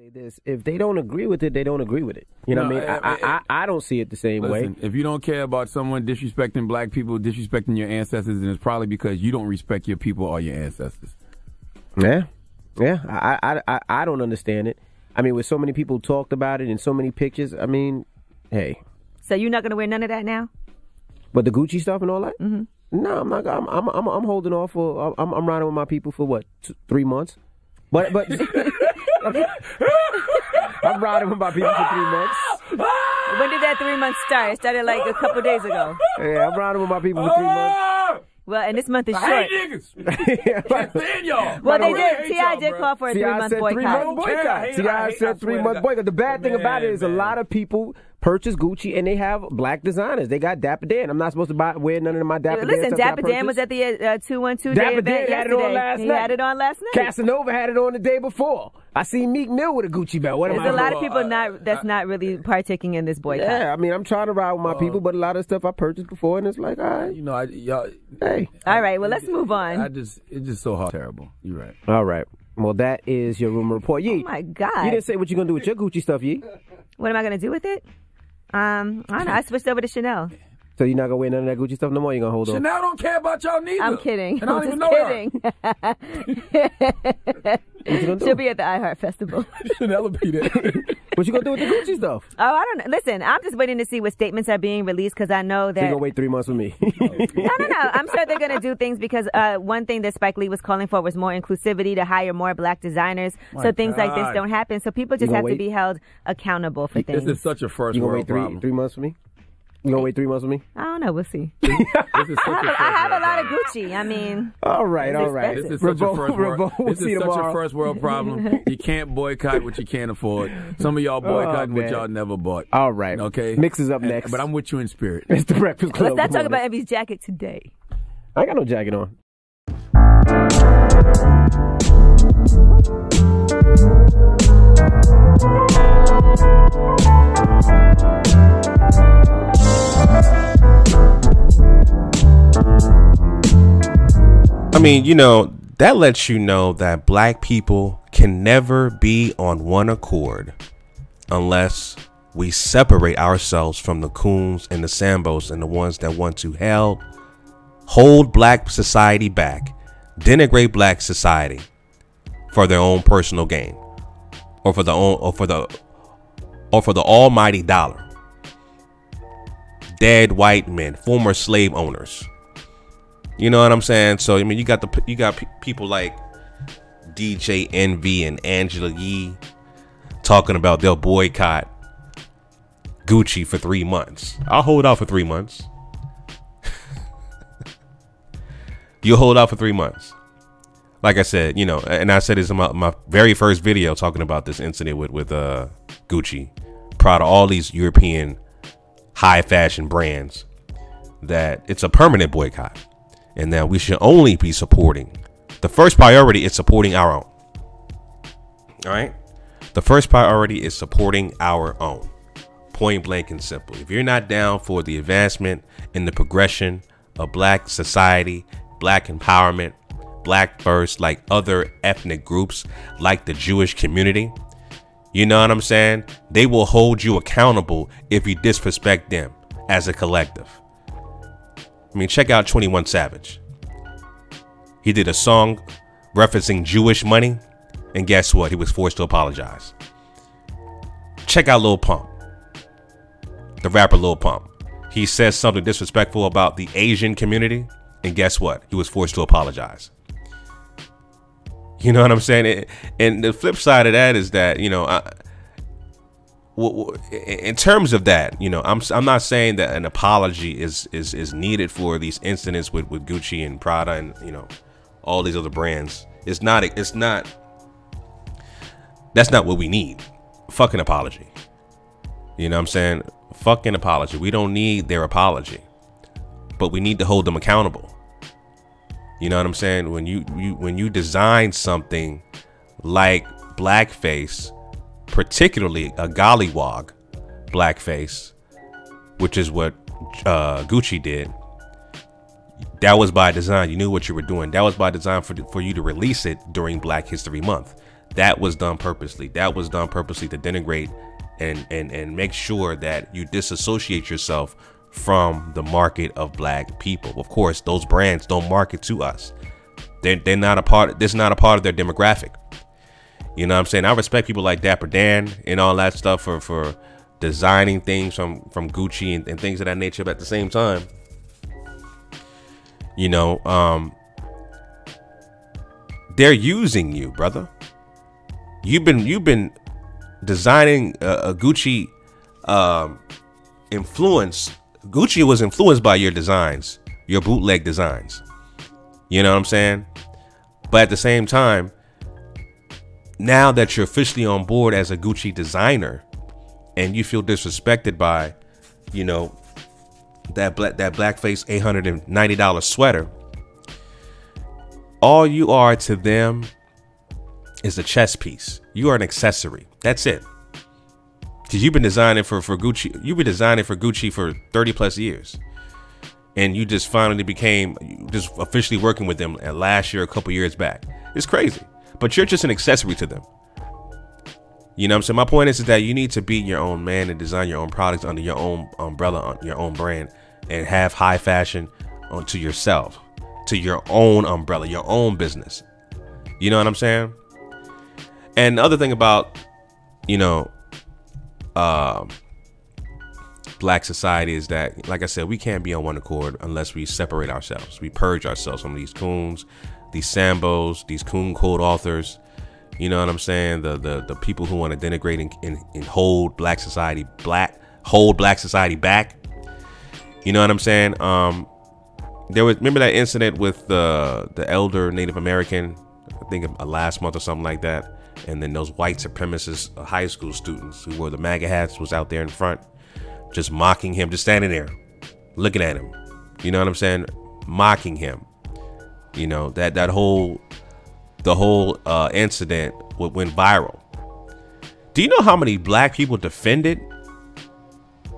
say this: if they don't agree with it, they don't agree with it. You know No, what I mean? I- I, I, I don't see it the same Listen, way. if you don't care about someone disrespecting black people, disrespecting your ancestors, then it's probably because you don't respect your people or your ancestors. Yeah, yeah. I, I, I, I don't understand it. I mean, with so many people talked about it and so many pictures. I mean, hey, So you're not going to wear none of that now? but the Gucci stuff and all that. Mm-hmm. No, I'm not. I'm, I'm, I'm, I'm holding off for. I'm, I'm riding with my people for what, two, three months. But, but. I'm riding with my people for three months. When did that three months start? It started like a couple days ago. Yeah, I'm riding with my people for three months. Well, and this month is I short. hate niggas. Can't stand y'all. Well, they did. T.I. did call for a T.I. three month said three boycott. boycott. T.I. I hate- I said three swear month boycott. The bad thing about it is Man, a lot of people purchase Gucci and they have black designers. They got Dapper Dan. I'm not supposed to buy wear none of my Dapper Dan. Listen, stuff that I Dapper Dan was at the uh, 212 Dapper day event Dan had it yesterday. on last he night. had it on last night. Casanova had it on the day before. I see Meek Mill with a Gucci belt. What am There's I a lot of supposed- people not that's not really partaking in this boycott. Yeah, I mean, I'm trying to ride with my people, but a lot of stuff I purchased before, and it's like, all right, You know, I, y'all. hey. All right, well, let's move on. I on. just, it's just so hard. Terrible. You're right. All right. Well, that is your rumor report. Yee, Oh my God. you didn't say what you're going to do with your Gucci stuff, Yee. What am I going to do with it? Um, I don't know. I switched over to Chanel. So you're not going to wear none of that Gucci stuff no more? You're going to hold on? Chanel don't care about y'all neither. I'm kidding. And I I'm don't even know kidding. What you gonna do? She'll be at the iHeart Festival. her. Chanel will be there. What you going to do with the Gucci stuff? Oh, I don't know. Listen, I'm just waiting to see what statements are being released because I know that You're going to wait three months with me. No, no, no. I'm sure they're going to do things because uh, one thing that Spike Lee was calling for was more inclusivity to hire more black designers. so things like this don't happen. So people just gonna have to be held accountable for things. this is such a first you going to world wait three, problem. three months for me? You going to wait three months with me? I don't know. We'll see. This is such I a have, first I have a lot of. Gucci. I mean, all right, all right. This is such a first world. Revolt, we'll This see is such tomorrow. a first world problem. You can't boycott what you can't afford. Some of y'all oh, boycotting what Oh, man. y'all never bought. All right. Okay. Mix is up And- next. But I'm with you in spirit. It's the Breakfast Club. let's not talk about morning. Envy's jacket today. I ain't got no jacket on. Mean, you know, that lets you know that black people can never be on one accord unless we separate ourselves from the coons and the sambos and the ones that want to hell hold black society back, denigrate black society for their own personal gain or for the own or for the or for the almighty dollar. Dead white men, former slave owners. You know what I'm saying? So I mean, you got the you got pe- people like DJ Envy and Angela Yee talking about they'll boycott Gucci for three months. I'll hold out for three months. You'll hold out for three months. Like I said, you know, and I said this in my, my very first video talking about this incident with with uh, Gucci, Prada, all these European high fashion brands, that it's a permanent boycott and that we should only be supporting. The first priority is supporting our own. All right? The first priority is supporting our own. Point blank and simple. If you're not down for the advancement and the progression of black society black empowerment black first like other ethnic groups like the jewish community you know what i'm saying? They will hold you accountable if you disrespect them as a collective I mean, check out 21 Savage. He did a song referencing Jewish money, and guess what? He was forced to apologize. Check out Lil Pump, the rapper Lil Pump. He says something disrespectful about the Asian community, and guess what? He was forced to apologize. You know what I'm saying? And the flip side of that is that, you know, I, in terms of that, you know, I'm I'm not saying that an apology is is is needed for these incidents with with Gucci and Prada and you know all these other brands. It's not it's not that's not what we need. Fucking apology. You know what I'm saying? Fucking apology. We don't need their apology. But we need to hold them accountable. You know what I'm saying? When you, you when you design something like blackface, particularly a gollywog blackface, which is what uh, Gucci did. That was by design. You knew what you were doing. That was by design for for you to release it during Black History Month. that was done purposely. That was done purposely to denigrate and and and make sure that you disassociate yourself from the market of black people. Of course, those brands don't market to us. They're, they're not a part. This is not a part of their demographic. You know what I'm saying? I respect people like Dapper Dan and all that stuff for for designing things from from Gucci and, and things of that nature. But at the same time, you know, um, they're using you, brother. You've been you've been designing a, a Gucci um, influence. Gucci was influenced by your designs, your bootleg designs. You know what I'm saying? But at the same time, now that you're officially on board as a Gucci designer, and you feel disrespected by, you know, that black that blackface eight hundred and ninety dollar sweater, all you are to them is a chess piece. You are an accessory. That's it. Cause you've been designing for for Gucci. You've been designing for Gucci for thirty plus years, and you just finally became just officially working with them last year, a couple years back. It's crazy, but you're just an accessory to them. You know what I'm saying? My point is, is that you need to be your own man and design your own products under your own umbrella, on your own brand, and have high fashion onto yourself, to your own umbrella, your own business. You know what I'm saying? And the other thing about, you know, um, black society is that, like I said, we can't be on one accord unless we separate ourselves. We purge ourselves from these coons, these sambos, these coon code authors. You know what I'm saying? The the, the people who want to denigrate and, and, and hold black society black, hold black society back. You know what I'm saying? Um, there was remember that incident with the the elder Native American, I think a last month or something like that and then those white supremacist uh, high school students who wore the MAGA hats was out there in front, just mocking him, just standing there, looking at him. You know what I'm saying? Mocking him. You know that that whole the whole uh, incident went viral. Do you know how many black people defended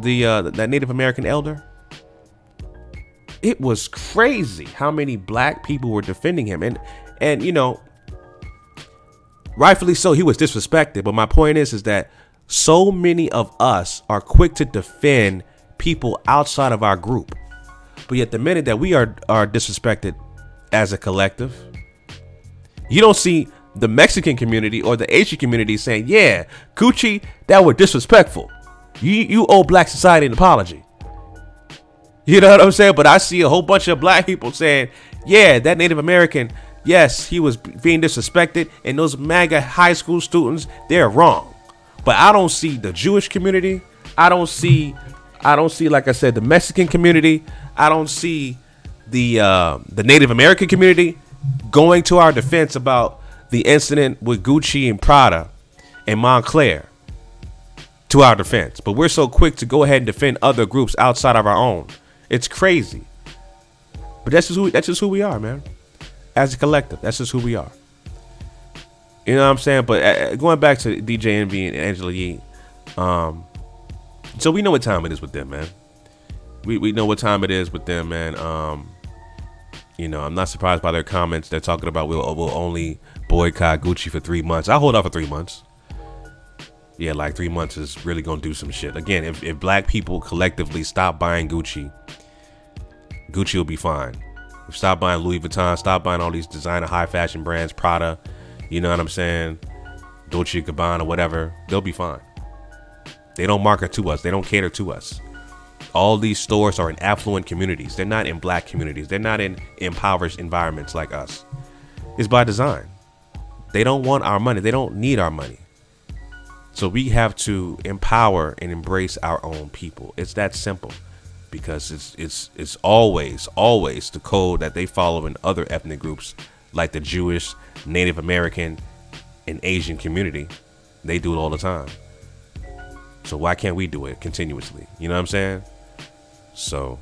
the uh, that Native American elder? It was crazy how many black people were defending him, and and you know rightfully so, he was disrespected. But my point is, is that so many of us are quick to defend people outside of our group. But yet the minute that we are are disrespected as a collective, you don't see the Mexican community or the Asian community saying, "Yeah, Gucci, that was disrespectful. You you owe Black society an apology." You know what I'm saying? But I see a whole bunch of black people saying, "Yeah, that Native American Yes, he was being disrespected, and those MAGA high school students, they're wrong. But I don't see the Jewish community. I don't see, I don't see, like I said, the Mexican community. I don't see the uh, the Native American community going to our defense about the incident with Gucci and Prada and Moncler to our defense. But we're so quick to go ahead and defend other groups outside of our own. It's crazy. But that's just who that's just who we are, man as a collective. That's just who we are. You know what I'm saying? But uh, going back to DJ Envy and Angela Yee, um, so we know what time it is with them, man. We we know what time it is with them, man. Um, you know, I'm not surprised by their comments. They're talking about we'll, uh, we'll only boycott Gucci for three months. I'll hold out for three months. Yeah, like three months is really gonna do some shit. Again, if, if black people collectively stop buying Gucci, Gucci will be fine. If stop buying Louis Vuitton. Stop buying all these designer high fashion brands, Prada. You know what I'm saying? Dolce Gabbana, whatever. They'll be fine. They don't market to us. They don't cater to us. All these stores are in affluent communities. They're not in black communities. They're not in impoverished environments like us. It's by design. They don't want our money. They don't need our money. So we have to empower and embrace our own people. It's that simple because it's it's it's always always the code that they follow in other ethnic groups like the Jewish, Native American, and Asian community. They do it all the time. So why can't we do it continuously? You know what I'm saying? So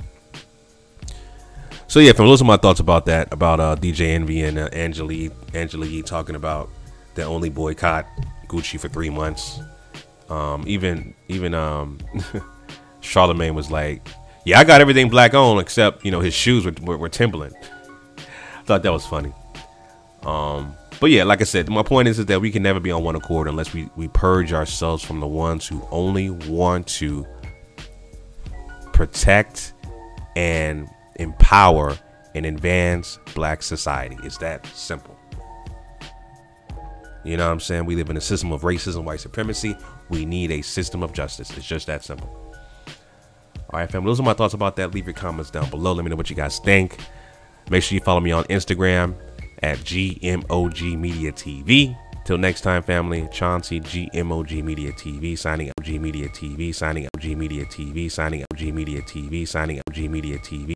so yeah, from those are my thoughts about that, about uh, DJ Envy and uh, Angela Yee talking about the only boycott Gucci for three months. Um, even even um, Charlemagne was like, yeah, I got everything black on except you know his shoes were were, were Timberland. Thought that was funny. Um, But yeah, like I said, my point is, is that we can never be on one accord unless we, we purge ourselves from the ones who only want to protect and empower and advance black society. It's that simple. You know what I'm saying? We live in a system of racism, white supremacy. We need a system of justice. It's just that simple. All right, family. Those are my thoughts about that. Leave your comments down below. Let me know what you guys think. Make sure you follow me on Instagram at GMOG Media TV. Till next time, family. Chauncey GMOG Media TV signing up. G Media TV signing up. G Media TV signing up. G Media TV signing up. G Media TV.